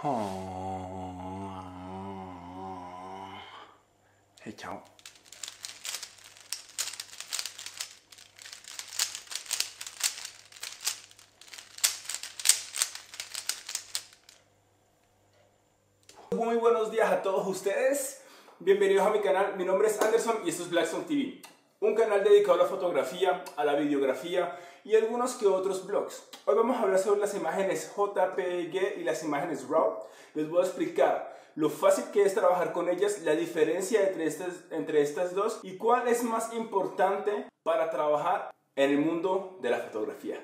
Oh. Hey, chao. Muy buenos días a todos ustedes. Bienvenidos a mi canal. Mi nombre es Anderson y esto es Blackstone TV. Un canal dedicado a la fotografía, a la videografía y algunos que otros blogs. Hoy vamos a hablar sobre las imágenes JPG y las imágenes RAW. Les voy a explicar lo fácil que es trabajar con ellas, la diferencia entre estas, entre estas dos y cuál es más importante para trabajar en el mundo de la fotografía.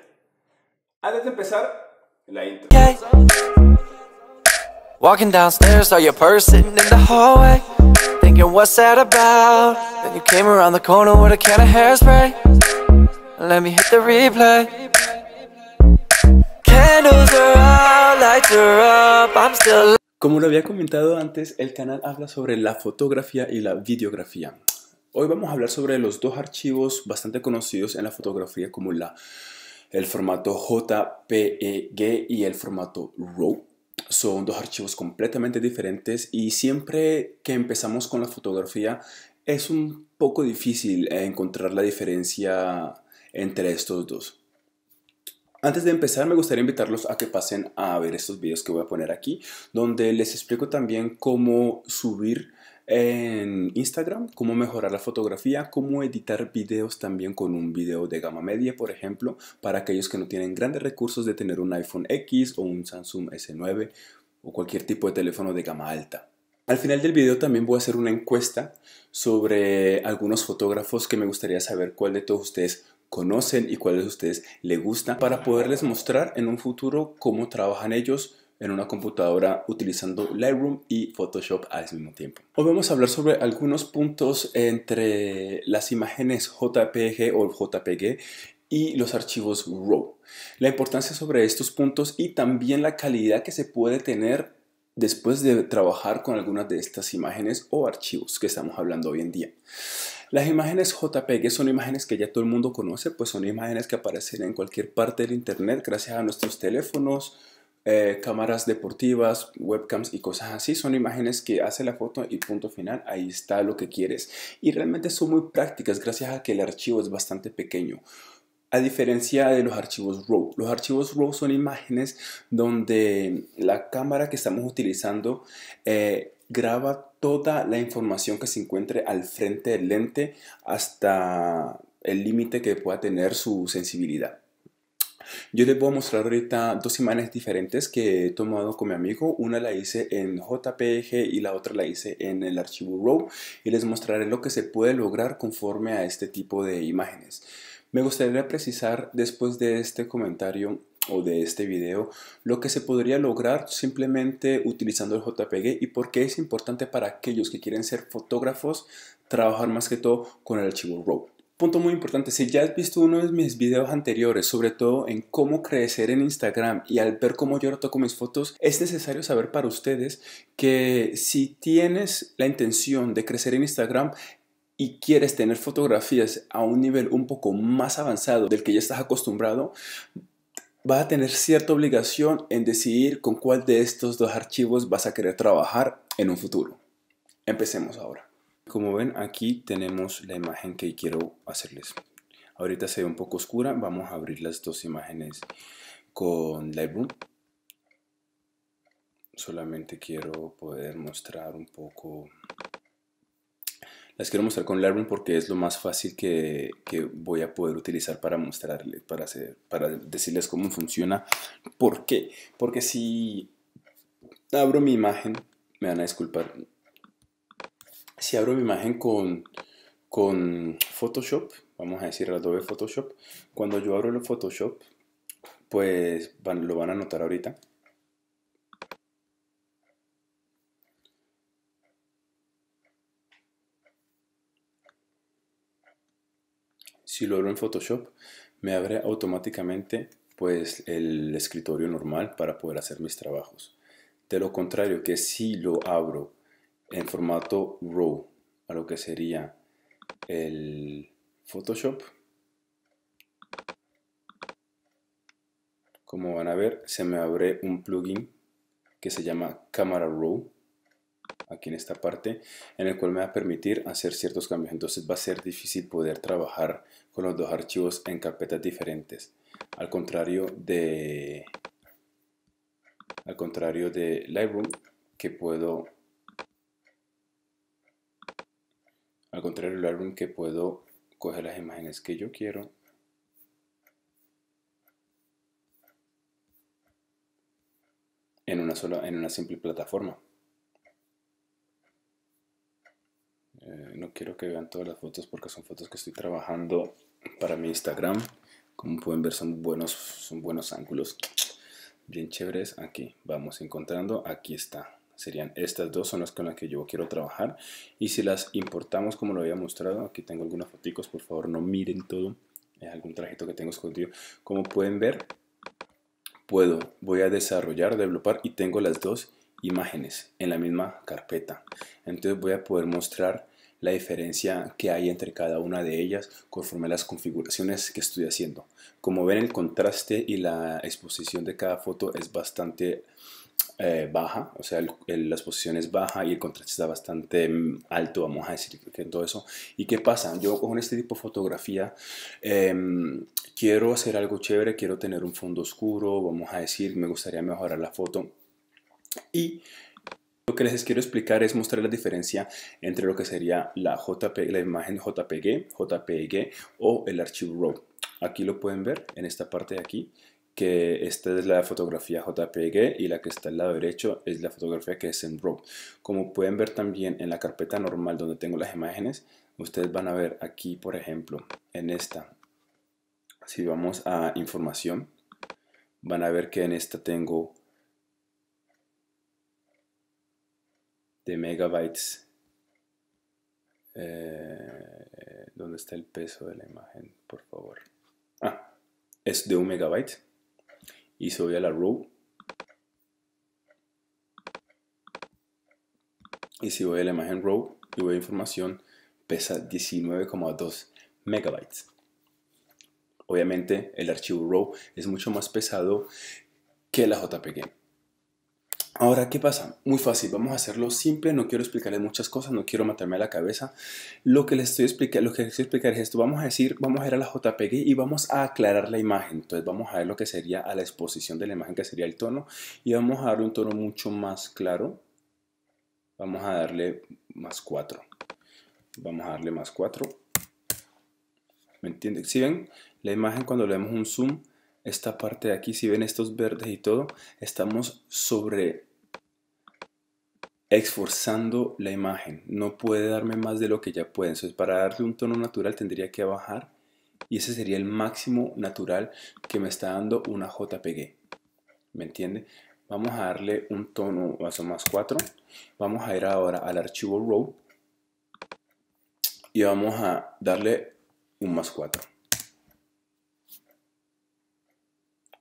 Antes de empezar, la intro. Walking downstairs, saw your sitting in the hallway. Thinking, what's that about? Then you came around the corner with a can of hairspray. Let me hit the replay. Candles are out, lights are up, I'm still. Como lo había comentado antes, el canal habla sobre la fotografía y la videografía. Hoy vamos a hablar sobre los dos archivos bastante conocidos en la fotografía como la, el formato JPEG y el formato RAW son dos archivos completamente diferentes y siempre que empezamos con la fotografía es un poco difícil encontrar la diferencia entre estos dos. Antes de empezar me gustaría invitarlos a que pasen a ver estos videos que voy a poner aquí, donde les explico también cómo subir en Instagram, cómo mejorar la fotografía, cómo editar videos también con un video de gama media, por ejemplo, para aquellos que no tienen grandes recursos de tener un iPhone X o un Samsung S9 o cualquier tipo de teléfono de gama alta. Al final del video también voy a hacer una encuesta sobre algunos fotógrafos que me gustaría saber cuál de todos ustedes conocen y cuáles de ustedes les gusta para poderles mostrar en un futuro cómo trabajan ellos en una computadora utilizando Lightroom y Photoshop al mismo tiempo. Hoy vamos a hablar sobre algunos puntos entre las imágenes JPG o JPG y los archivos RAW. La importancia sobre estos puntos y también la calidad que se puede tener después de trabajar con algunas de estas imágenes o archivos que estamos hablando hoy en día. Las imágenes JPG son imágenes que ya todo el mundo conoce, pues son imágenes que aparecen en cualquier parte del internet gracias a nuestros teléfonos, eh, cámaras deportivas, webcams y cosas así. Son imágenes que hace la foto y punto final, ahí está lo que quieres. Y realmente son muy prácticas gracias a que el archivo es bastante pequeño. A diferencia de los archivos RAW. Los archivos RAW son imágenes donde la cámara que estamos utilizando eh, graba toda la información que se encuentre al frente del lente hasta el límite que pueda tener su sensibilidad. Yo les voy a mostrar ahorita dos imágenes diferentes que he tomado con mi amigo. Una la hice en JPG y la otra la hice en el archivo RAW y les mostraré lo que se puede lograr conforme a este tipo de imágenes. Me gustaría precisar después de este comentario o de este video lo que se podría lograr simplemente utilizando el JPG y por qué es importante para aquellos que quieren ser fotógrafos trabajar más que todo con el archivo RAW. Punto muy importante, si ya has visto uno de mis videos anteriores, sobre todo en cómo crecer en Instagram y al ver cómo yo toco mis fotos, es necesario saber para ustedes que si tienes la intención de crecer en Instagram, y quieres tener fotografías a un nivel un poco más avanzado del que ya estás acostumbrado, vas a tener cierta obligación en decidir con cuál de estos dos archivos vas a querer trabajar en un futuro. Empecemos ahora. Como ven, aquí tenemos la imagen que quiero hacerles. Ahorita se ve un poco oscura, vamos a abrir las dos imágenes con Lightroom. Solamente quiero poder mostrar un poco... Las quiero mostrar con Lightroom porque es lo más fácil que, que voy a poder utilizar para mostrarles, para, hacer, para decirles cómo funciona. ¿Por qué? Porque si abro mi imagen, me van a disculpar, si abro mi imagen con, con Photoshop, vamos a decir Adobe Photoshop, cuando yo abro el Photoshop, pues lo van a notar ahorita. Si lo abro en Photoshop, me abre automáticamente pues el escritorio normal para poder hacer mis trabajos. De lo contrario, que si lo abro en formato RAW a lo que sería el Photoshop. Como van a ver, se me abre un plugin que se llama Camera Row, aquí en esta parte, en el cual me va a permitir hacer ciertos cambios. Entonces va a ser difícil poder trabajar con los dos archivos en carpetas diferentes. Al contrario de, al contrario de Lightroom, que puedo, al contrario de Lightroom, que puedo coger las imágenes que yo quiero en una sola, en una simple plataforma. Eh, no quiero que vean todas las fotos porque son fotos que estoy trabajando para mi Instagram. Como pueden ver son buenos, son buenos ángulos, bien chéveres. Aquí vamos encontrando, aquí está. Serían estas dos son las con las que yo quiero trabajar. Y si las importamos como lo había mostrado, aquí tengo algunas fotos, por favor no miren todo. Es algún trajito que tengo escondido. Como pueden ver, puedo, voy a desarrollar, developar y tengo las dos imágenes en la misma carpeta. Entonces voy a poder mostrar la diferencia que hay entre cada una de ellas conforme a las configuraciones que estoy haciendo. Como ven el contraste y la exposición de cada foto es bastante eh, baja, o sea, la exposición es baja y el contraste está bastante mm, alto, vamos a decir que todo eso. ¿Y qué pasa? Yo con este tipo de fotografía em, quiero hacer algo chévere, quiero tener un fondo oscuro, vamos a decir, me gustaría mejorar la foto y lo que les quiero explicar es mostrar la diferencia entre lo que sería la, JPG, la imagen JPG, JPG o el archivo RAW. Aquí lo pueden ver en esta parte de aquí que esta es la fotografía JPG y la que está al lado derecho es la fotografía que es en RAW. Como pueden ver también en la carpeta normal donde tengo las imágenes, ustedes van a ver aquí, por ejemplo, en esta, si vamos a información, van a ver que en esta tengo de megabytes. Eh, ¿Dónde está el peso de la imagen? Por favor. Ah, es de un megabyte. Y se voy a la row. Y si voy a la imagen row y voy a información, pesa 19,2 megabytes. Obviamente el archivo RAW es mucho más pesado que la JPG. Ahora, ¿qué pasa? Muy fácil, vamos a hacerlo simple, no quiero explicarles muchas cosas, no quiero matarme a la cabeza. Lo que les estoy explicando, lo que les estoy explicar es esto, vamos a decir, vamos a ir a la JPG y vamos a aclarar la imagen. Entonces vamos a ver lo que sería a la exposición de la imagen, que sería el tono, y vamos a darle un tono mucho más claro. Vamos a darle más 4. Vamos a darle más 4. ¿Me entienden? Si ven, la imagen cuando le damos un zoom, esta parte de aquí, si ven estos verdes y todo, estamos sobre esforzando la imagen. No puede darme más de lo que ya puede. Entonces, para darle un tono natural tendría que bajar y ese sería el máximo natural que me está dando una JPG. ¿Me entiende? Vamos a darle un tono más 4. Vamos a ir ahora al archivo RAW y vamos a darle un más 4.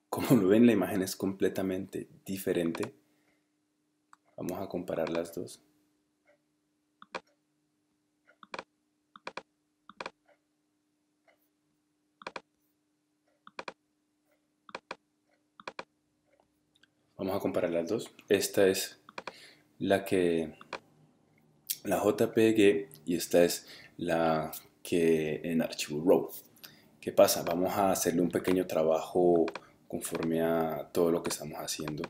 Como lo ven, la imagen es completamente diferente. Vamos a comparar las dos. Vamos a comparar las dos. Esta es la que la JPG y esta es la que en archivo RAW. ¿Qué pasa? Vamos a hacerle un pequeño trabajo conforme a todo lo que estamos haciendo.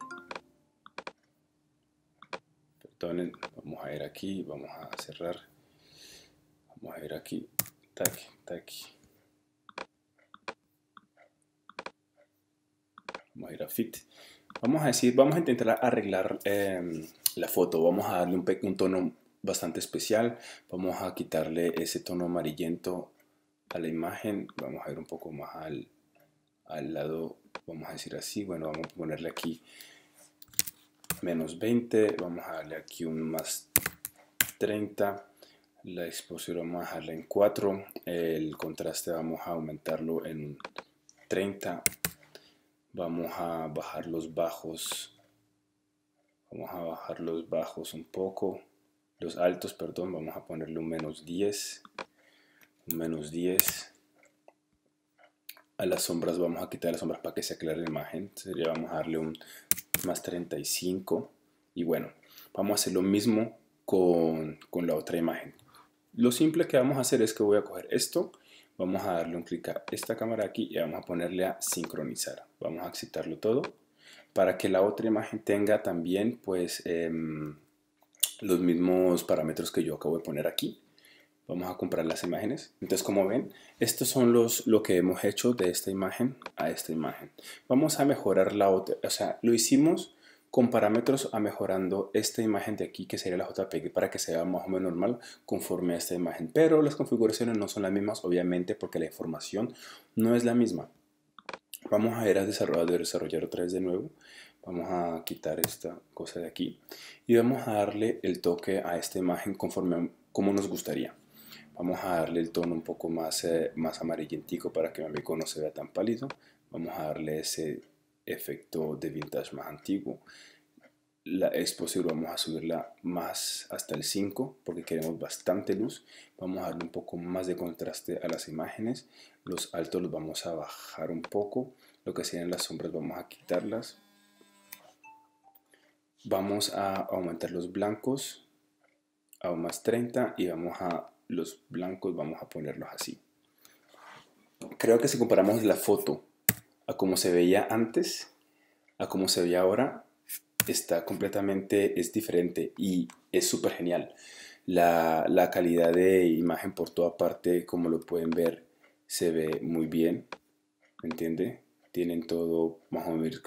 Vamos a ir aquí, vamos a cerrar. Vamos a ir aquí, tac, tac. Vamos a ir a fit. Vamos a decir, vamos a intentar arreglar em, la foto. Vamos a darle un, un tono bastante especial. Vamos a quitarle ese tono amarillento a la imagen. Vamos a ir un poco más al, al lado vamos a decir así, bueno, vamos a ponerle aquí menos 20, vamos a darle aquí un más 30, la exposición vamos a dejarla en 4, el contraste vamos a aumentarlo en 30, vamos a bajar los bajos, vamos a bajar los bajos un poco, los altos, perdón, vamos a ponerle un menos 10, un menos 10, a las sombras vamos a quitar las sombras para que se aclare la imagen. Sería, vamos a darle un más 35. Y bueno, vamos a hacer lo mismo con, con la otra imagen. Lo simple que vamos a hacer es que voy a coger esto, vamos a darle un clic a esta cámara aquí y vamos a ponerle a sincronizar. Vamos a excitarlo todo para que la otra imagen tenga también pues em, los mismos parámetros que yo acabo de poner aquí. Vamos a comprar las imágenes. Entonces, como ven, estos son los lo que hemos hecho de esta imagen a esta imagen. Vamos a mejorar la otra, o sea, lo hicimos con parámetros a mejorando esta imagen de aquí que sería la JPG para que sea más o menos normal conforme a esta imagen. Pero las configuraciones no son las mismas, obviamente, porque la información no es la misma. Vamos a ir a desarrollar, desarrollar otra vez de nuevo. Vamos a quitar esta cosa de aquí y vamos a darle el toque a esta imagen conforme como nos gustaría. Vamos a darle el tono un poco más, eh, más amarillentico para que mi amigo no se vea tan pálido. Vamos a darle ese efecto de vintage más antiguo. La exposición vamos a subirla más hasta el 5 porque queremos bastante luz. Vamos a darle un poco más de contraste a las imágenes. Los altos los vamos a bajar un poco. Lo que serían las sombras vamos a quitarlas. Vamos a aumentar los blancos a más 30 y vamos a los blancos vamos a ponerlos así. Creo que si comparamos la foto a cómo se veía antes, a cómo se veía ahora, está completamente, es diferente y es súper genial. La, la, calidad de imagen por toda parte, como lo pueden ver, se ve muy bien, ¿me entiende? Tienen todo,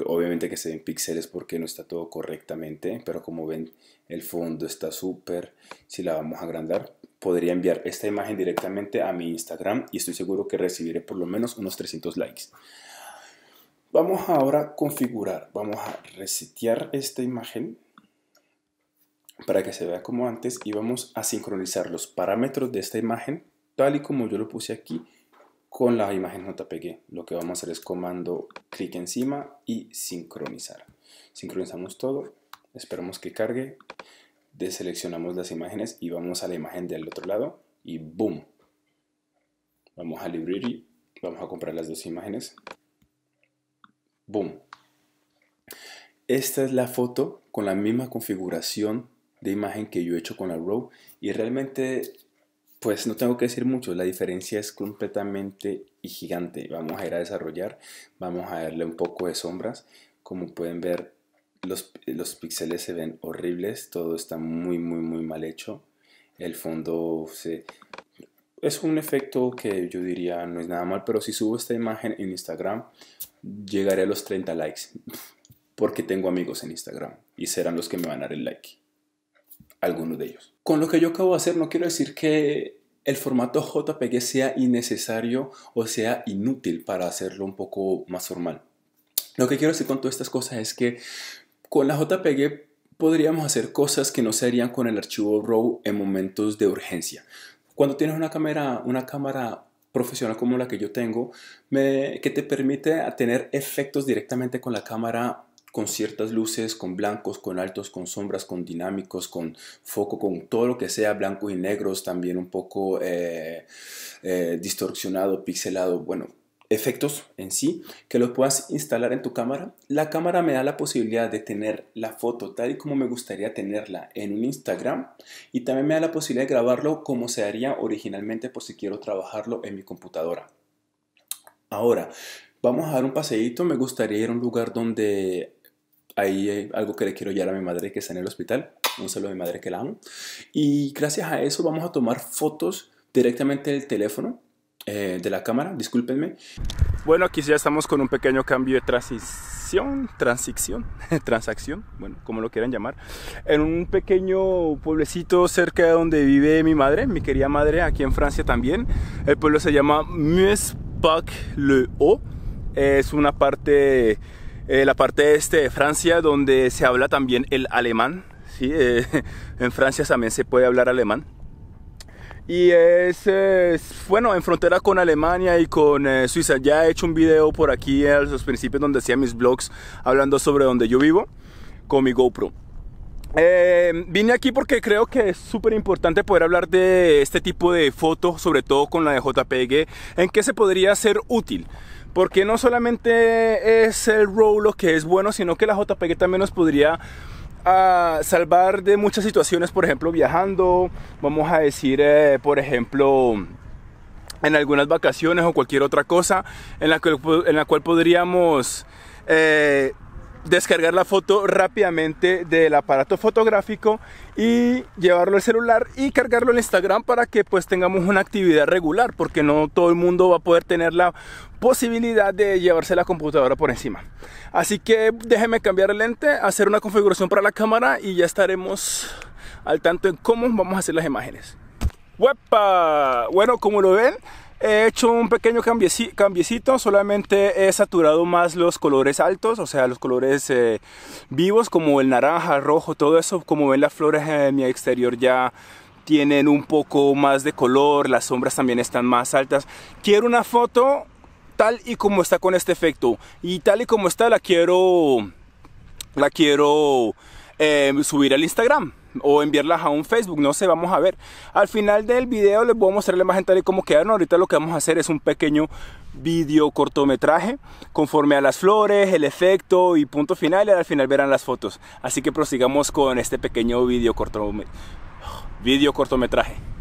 obviamente que se ven píxeles porque no está todo correctamente, pero como ven, el fondo está súper. Si la vamos a agrandar, podría enviar esta imagen directamente a mi Instagram y estoy seguro que recibiré por lo menos unos 300 likes. Vamos ahora a configurar, vamos a resetear esta imagen para que se vea como antes y vamos a sincronizar los parámetros de esta imagen tal y como yo lo puse aquí con la imagen JPG. Lo que vamos a hacer es comando clic encima y sincronizar. Sincronizamos todo, esperamos que cargue, deseleccionamos las imágenes y vamos a la imagen del otro lado y boom. Vamos a Library, vamos a comprar las dos imágenes Boom. Esta es la foto con la misma configuración de imagen que yo he hecho con la RAW y realmente pues no tengo que decir mucho, la diferencia es completamente gigante. Vamos a ir a desarrollar, vamos a darle un poco de sombras. Como pueden ver, los, los píxeles se ven horribles, todo está muy, muy, muy mal hecho. El fondo se... Es un efecto que yo diría no es nada mal, pero si subo esta imagen en Instagram, llegaré a los 30 likes porque tengo amigos en Instagram y serán los que me van a dar el like. Algunos de ellos. Con lo que yo acabo de hacer no quiero decir que el formato JPG sea innecesario o sea inútil para hacerlo un poco más formal. Lo que quiero decir con todas estas cosas es que con la JPG podríamos hacer cosas que no se harían con el archivo RAW en momentos de urgencia. Cuando tienes una cámara, una cámara profesional como la que yo tengo, que te permite tener efectos directamente con la cámara con ciertas luces, con blancos, con altos, con sombras, con dinámicos, con foco, con todo lo que sea, blancos y negros, también un poco eh, eh, distorsionado, pixelado, bueno, efectos en sí que los puedas instalar en tu cámara. La cámara me da la posibilidad de tener la foto tal y como me gustaría tenerla en un Instagram y también me da la posibilidad de grabarlo como se haría originalmente por si quiero trabajarlo en mi computadora. Ahora, vamos a dar un paseíto. Me gustaría ir a un lugar donde hay algo que le quiero llevar a mi madre que está en el hospital. Un saludo a mi madre que la amo. Y gracias a eso vamos a tomar fotos directamente del teléfono eh, de la cámara, discúlpenme. Bueno, aquí ya estamos con un pequeño cambio de transición, transición, transacción, bueno, como lo quieran llamar, en un pequeño pueblecito cerca de donde vive mi madre, mi querida madre, aquí en Francia también. El pueblo se llama Meuse-Pac-le-Haut. Es una parte, eh, la parte este de Francia donde se habla también el alemán. ¿sí? Eh, en Francia también se puede hablar alemán. Y es, bueno, en frontera con Alemania y con eh, Suiza. Ya he hecho un video por aquí a los principios donde hacía mis vlogs hablando sobre donde yo vivo con mi GoPro. Eh, vine aquí porque creo que es súper importante poder hablar de este tipo de fotos, sobre todo con la de JPG, en que se podría ser útil. Porque no solamente es el RAW lo que es bueno, sino que la JPG también nos podría a salvar de muchas situaciones, por ejemplo, viajando, vamos a decir, eh, por ejemplo, en algunas vacaciones o cualquier otra cosa en la, que, en la cual podríamos eh, descargar la foto rápidamente del aparato fotográfico y llevarlo al celular y cargarlo en Instagram para que pues tengamos una actividad regular porque no todo el mundo va a poder tener la posibilidad de llevarse la computadora por encima así que déjeme cambiar el lente hacer una configuración para la cámara y ya estaremos al tanto en cómo vamos a hacer las imágenes ¡Wepa! bueno como lo ven He hecho un pequeño cambiecito, solamente he saturado más los colores altos, o sea, los colores eh, vivos como el naranja, rojo, todo eso. Como ven las flores en mi exterior ya tienen un poco más de color, las sombras también están más altas. Quiero una foto tal y como está con este efecto y tal y como está la quiero, la quiero eh, subir al Instagram o enviarlas a un Facebook, no sé, vamos a ver. Al final del video les voy a mostrar la imagen tal y quedaron. Ahorita lo que vamos a hacer es un pequeño video cortometraje conforme a las flores, el efecto y punto final y al final verán las fotos. Así que prosigamos con este pequeño video, corto, video cortometraje.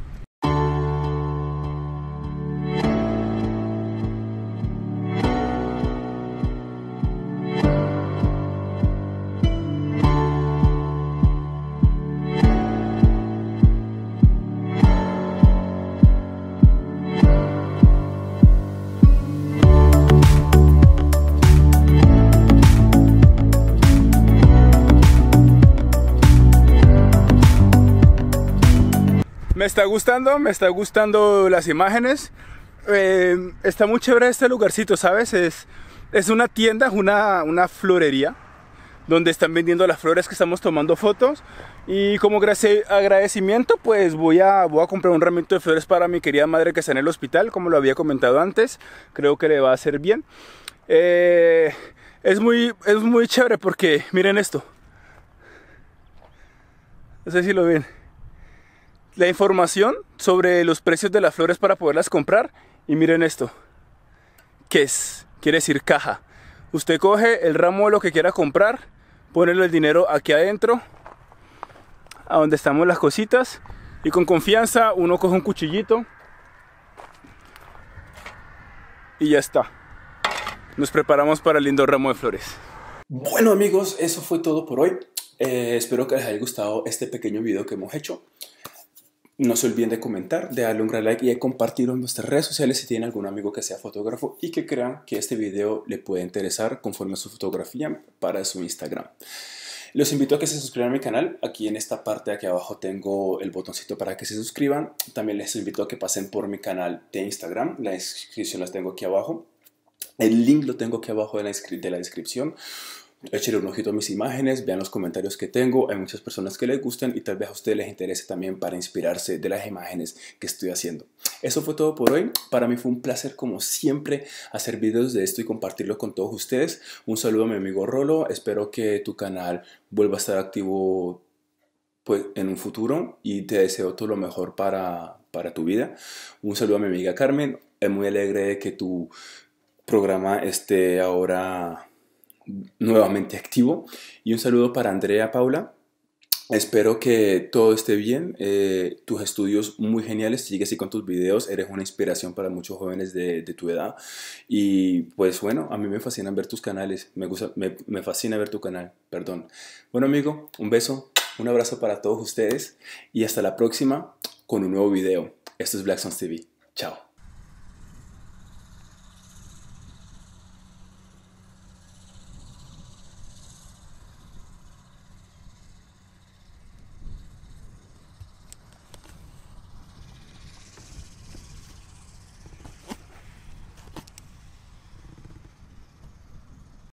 Me está gustando, me está gustando las imágenes. Eh, está muy chévere este lugarcito, ¿sabes? Es, es una tienda, una, una florería donde están vendiendo las flores que estamos tomando fotos. Y como agradecimiento pues voy a, voy a comprar un ramito de flores para mi querida madre que está en el hospital como lo había comentado antes. Creo que le va a hacer bien. Eh, es, muy, es muy chévere porque miren esto. No sé si lo ven la información sobre los precios de las flores para poderlas comprar. Y miren esto. ¿Qué es? Quiere decir caja. Usted coge el ramo de lo que quiera comprar, pone el dinero aquí adentro, a donde estamos las cositas, y con confianza uno coge un cuchillito y ya está. Nos preparamos para el lindo ramo de flores. Bueno amigos, eso fue todo por hoy. Eh, espero que les haya gustado este pequeño video que hemos hecho. No se olviden de comentar, de darle un gran like y de compartirlo en nuestras redes sociales si tienen algún amigo que sea fotógrafo y que crean que este video le puede interesar conforme a su fotografía para su Instagram. Los invito a que se suscriban a mi canal. Aquí en esta parte de aquí abajo tengo el botoncito para que se suscriban. También les invito a que pasen por mi canal de Instagram. La descripción las tengo aquí abajo. El link lo tengo aquí abajo de la, de la descripción. Échenle un ojito a mis imágenes, vean los comentarios que tengo. Hay muchas personas que les gustan y tal vez a ustedes les interese también para inspirarse de las imágenes que estoy haciendo. Eso fue todo por hoy. Para mí fue un placer, como siempre, hacer videos de esto y compartirlo con todos ustedes. Un saludo a mi amigo Rolo. Espero que tu canal vuelva a estar activo pues, en un futuro y te deseo todo lo mejor para, para tu vida. Un saludo a mi amiga Carmen. Es muy alegre que tu programa esté ahora nuevamente activo. Y un saludo para Andrea Paula. Espero que todo esté bien, eh, tus estudios muy geniales, sigue así con tus videos, eres una inspiración para muchos jóvenes de, tu edad y pues bueno, a mí me fascina ver tus canales, me, gusta, me, me fascina ver tu canal, perdón. Bueno amigo, un beso, un abrazo para todos ustedes y hasta la próxima con un nuevo video. Esto es Black TV. Chao.